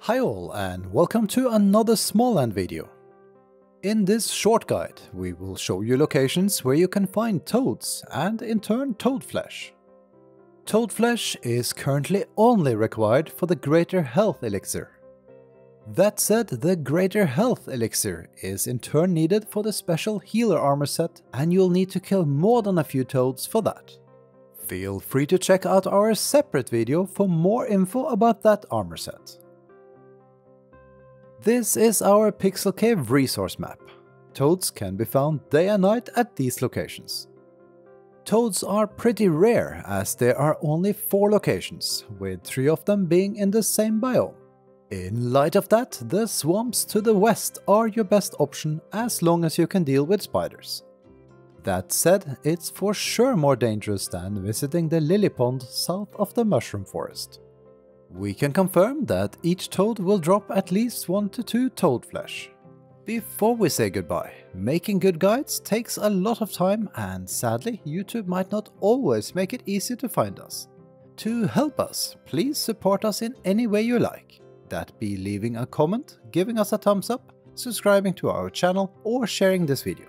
Hi all and welcome to another Smalland video. In this short guide we will show you locations where you can find toads and in turn toad flesh. Toad flesh is currently only required for the Greater Health Elixir. That said, the Greater Health Elixir is in turn needed for the special Healer armor set and you'll need to kill more than a few toads for that. Feel free to check out our separate video for more info about that armor set. This is our Pixelcave resource map. Toads can be found day and night at these locations. Toads are pretty rare as there are only 4 locations, with 3 of them being in the same biome. In light of that, the swamps to the west are your best option as long as you can deal with spiders. That said, it's for sure more dangerous than visiting the lily pond south of the mushroom forest. We can confirm that each toad will drop at least 1 to 2 toad flesh. Before we say goodbye, making good guides takes a lot of time and sadly YouTube might not always make it easy to find us. To help us, please support us in any way you like. That be leaving a comment, giving us a thumbs up, subscribing to our channel or sharing this video.